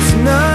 it's not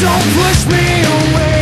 Don't push me away